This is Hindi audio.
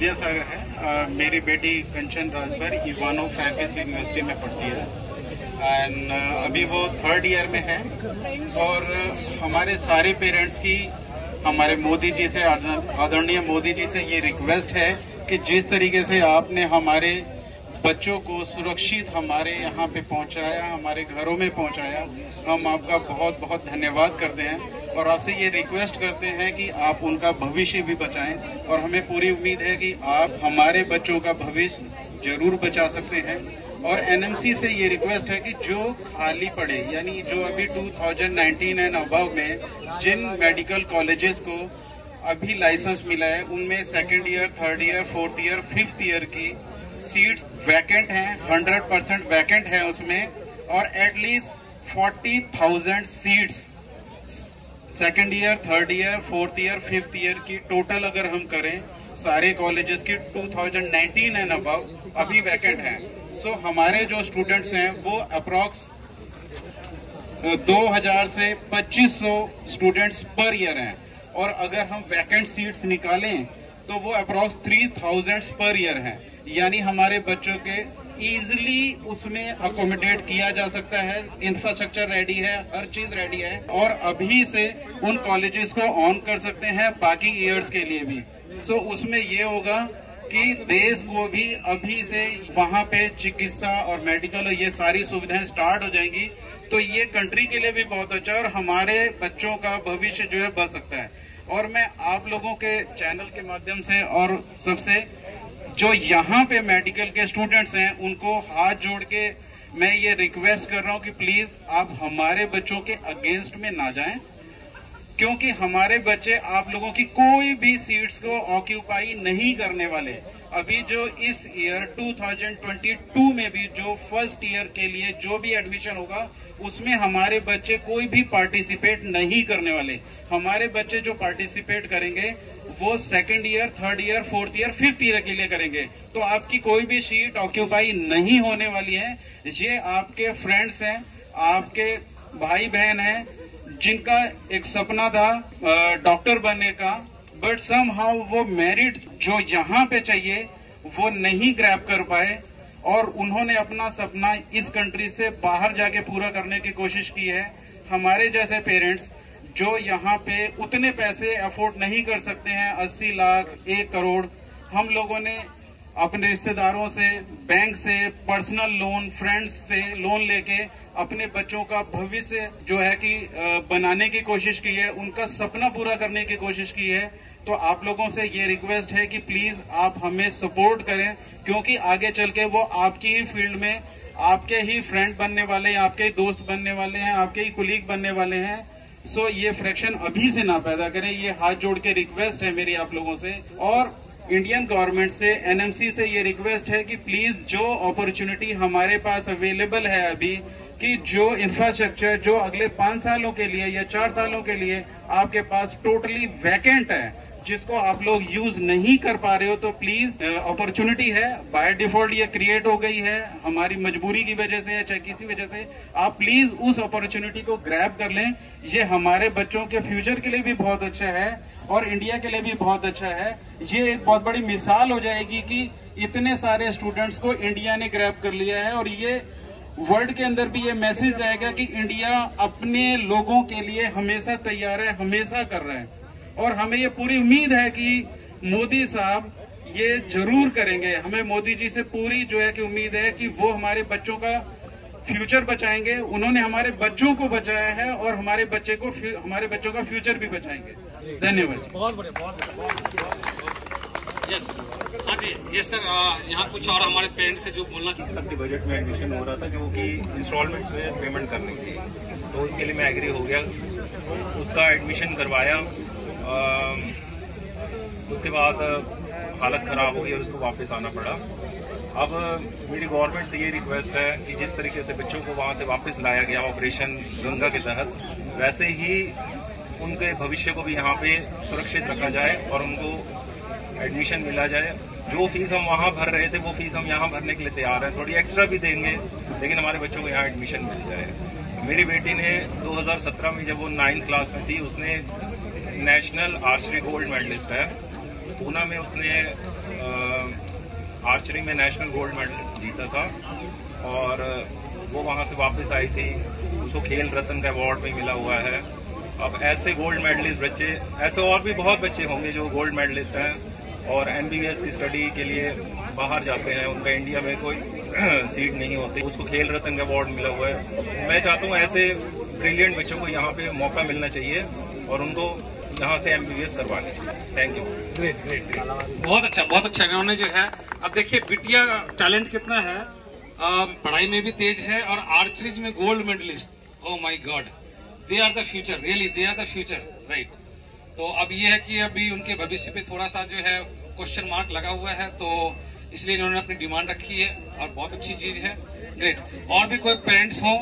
विद्या सागर है। आ, मेरी बेटी कंचन राजभर इवानो फैंकिस यूनिवर्सिटी में पढ़ती है। एंड अभी वो थर्ड ईयर में है। और हमारे सारे पेरेंट्स की हमारे मोदी जी से आदरणीय मोदी जी से ये रिक्वेस्ट है कि जिस तरीके से आपने हमारे बच्चों को सुरक्षित हमारे यहाँ पे पहुँचाया, हमारे घरों में पहुँचाया। हम आपका बहुत बहुत धन्यवाद करते हैं और आपसे ये रिक्वेस्ट करते हैं कि आप उनका भविष्य भी बचाएँ और हमें पूरी उम्मीद है कि आप हमारे बच्चों का भविष्य ज़रूर बचा सकते हैं। और एनएमसी से ये रिक्वेस्ट है कि जो खाली पड़े, यानी जो अभी 2019 एंड अबव में जिन मेडिकल कॉलेजेस को अभी लाइसेंस मिला है, उनमें second year third year fourth year fifth year की सीट्स वैकेंट हैं 100 परसेंट वैकेंट है उसमें और at least forty thousand seats second year third year fourth year fifth year की टोटल अगर हम करें सारे कॉलेजेस की 2019 एंड अबव अभी वैकेंट हैं। सो so, हमारे जो स्टूडेंट्स हैं वो अप्रोक्स 2000 से 2500 स्टूडेंट्स पर ईयर हैं। और अगर हम वैकेंट सीट्स निकालें तो वो अप्रोक्स 3000 पर ईयर है। यानी हमारे बच्चों के इजिली उसमें अकोमोडेट किया जा सकता है इंफ्रास्ट्रक्चर रेडी है हर चीज़ रेडी है और अभी से उन कॉलेजेस को ऑन कर सकते हैं बाकी ईयर्स के लिए भी। सो so, उसमें ये होगा कि देश को भी अभी से वहाँ पे चिकित्सा और मेडिकल और ये सारी सुविधाएँ स्टार्ट हो जाएँगी। तो ये कंट्री के लिए भी बहुत अच्छा और हमारे बच्चों का भविष्य जो है बच सकता है। और मैं आप लोगों के चैनल के माध्यम से और सबसे, जो यहाँ पे मेडिकल के स्टूडेंट्स हैं, उनको हाथ जोड़ के मैं ये रिक्वेस्ट कर रहा हूँ कि प्लीज़ आप हमारे बच्चों के अगेंस्ट में ना जाएँ, क्योंकि हमारे बच्चे आप लोगों की कोई भी सीट्स को ऑक्यूपाई नहीं करने वाले। अभी जो इस ईयर 2022 में भी जो फ़र्स्ट ईयर के लिए जो भी एडमिशन होगा, उसमें हमारे बच्चे कोई भी पार्टिसिपेट नहीं करने वाले। हमारे बच्चे जो पार्टिसिपेट करेंगे, वो second year third year fourth year fifth year के लिए करेंगे। तो आपकी कोई भी सीट ऑक्यूपाई नहीं होने वाली है। ये आपके फ्रेंड्स हैं, आपके भाई बहन हैं, जिनका एक सपना था डॉक्टर बनने का। बट सम हाउ वो मेरिट जो यहाँ पे चाहिए, वो नहीं ग्रैप कर पाए और उन्होंने अपना सपना इस कंट्री से बाहर जाके पूरा करने की कोशिश की है। हमारे जैसे पेरेंट्स जो यहाँ पे उतने पैसे अफोर्ड नहीं कर सकते हैं, अस्सी लाख, एक करोड़, हम लोगों ने अपने रिश्तेदारों से बैंक से पर्सनल लोन फ्रेंड्स से लोन लेके अपने बच्चों का भविष्य जो है कि बनाने की कोशिश की है, उनका सपना पूरा करने की कोशिश की है तो आप लोगों से ये रिक्वेस्ट है कि प्लीज़ आप हमें सपोर्ट करें, क्योंकि आगे चल के वो आपकी ही फ़ील्ड में, आपके ही फ्रेंड बनने वाले हैं, आपके ही दोस्त बनने वाले हैं, आपके ही कुलीग बनने वाले हैं। सो ये फ्रैक्शन अभी से ना पैदा करें, ये हाथ जोड़ के रिक्वेस्ट है मेरी आप लोगों से। और इंडियन गवर्नमेंट से एनएमसी से ये रिक्वेस्ट है कि प्लीज़ जो अपॉर्चुनिटी हमारे पास अवेलेबल है अभी, कि जो इंफ्रास्ट्रक्चर जो अगले पाँच सालों के लिए या चार सालों के लिए आपके पास टोटली वैकेंट है जिसको आप लोग यूज़ नहीं कर पा रहे हो तो प्लीज़ अपॉर्चुनिटी है बाय डिफ़ॉल्ट ये क्रिएट हो गई है, हमारी मजबूरी की वजह से या चाहे किसी वजह से, आप प्लीज़ उस अपॉर्चुनिटी को ग्रैब कर लें। ये हमारे बच्चों के फ्यूचर के लिए भी बहुत अच्छा है, और इंडिया के लिए भी बहुत अच्छा है। ये एक बहुत बड़ी मिसाल हो जाएगी कि इतने सारे स्टूडेंट्स को इंडिया ने ग्रैब कर लिया है, और ये वर्ल्ड के अंदर भी ये मैसेज जाएगा कि इंडिया अपने लोगों के लिए हमेशा तैयार है, हमेशा कर रहा है। और हमें ये पूरी उम्मीद है कि मोदी साहब ये ज़रूर करेंगे। हमें मोदी जी से पूरी जो है कि उम्मीद है कि वो हमारे बच्चों का फ्यूचर बचाएँगे। उन्होंने हमारे बच्चों को बचाया है और हमारे बच्चे को हमारे बच्चों का फ्यूचर भी बचाएँगे। धन्यवाद बहुत बढ़िया बहुत यस हाँ जी यस सर यहाँ कुछ और हमारे पेरेंट्स से जो बोलना चाहिए तक के बजट में एडमिशन हो रहा था जो कि इंस्टॉलमेंट्स में पेमेंट करनी थी। तो उसके लिए मैं एग्री हो गया। उसका एडमिशन करवाया। उसके बाद हालत ख़राब हो गई और उसको वापस आना पड़ा। अब, मेरी गवर्नमेंट से ये रिक्वेस्ट है कि जिस तरीके से बच्चों को वहाँ से वापस लाया गया ऑपरेशन गंगा के तहत, वैसे ही उनके भविष्य को भी यहाँ पे सुरक्षित रखा जाए और उनको एडमिशन मिला जाए। जो फ़ीस हम वहाँ भर रहे थे, वो फ़ीस हम यहाँ भरने के लिए तैयार हैं। थोड़ी एक्स्ट्रा भी देंगे, लेकिन हमारे बच्चों को यहाँ एडमिशन मिल जाए। मेरी बेटी ने 2017 में जब वो नाइन्थ क्लास में थी, उसने नेशनल आर्चरी गोल्ड मेडलिस्ट है। पूना में उसने आर्चरी में नेशनल गोल्ड मेडल जीता था और वो वहाँ से वापस आई थी। उसको खेल रत्न का अवार्ड भी मिला हुआ है। अब ऐसे गोल्ड मेडलिस्ट बच्चे, ऐसे और भी बहुत बच्चे होंगे जो गोल्ड मेडलिस्ट हैं और एमबीबीएस की स्टडी के लिए बाहर जाते हैं। उनका इंडिया में कोई सीट नहीं होती। उसको खेल रत्न का अवार्ड मिला हुआ है। मैं चाहता हूँ ऐसे ब्रिलियंट बच्चों को यहाँ पे मौका मिलना चाहिए और उनको यहाँ से एमबीबीएस करवाने चाहिए thank you great great great बहुत अच्छा बहुत अच्छा इन्होंने जो है अब देखिए बिटिया टैलेंट कितना है? पढ़ाई में भी तेज है और आर्चरीज में gold medalist. Oh my god they are the future really they are the future right तो अब ये है कि अभी उनके भविष्य पे थोड़ा सा जो है क्वेश्चन मार्क लगा हुआ है तो इसलिए इन्होंने अपनी डिमांड रखी है और बहुत अच्छी चीज़ है। ग्रेट और भी कोई पेरेंट्स हों?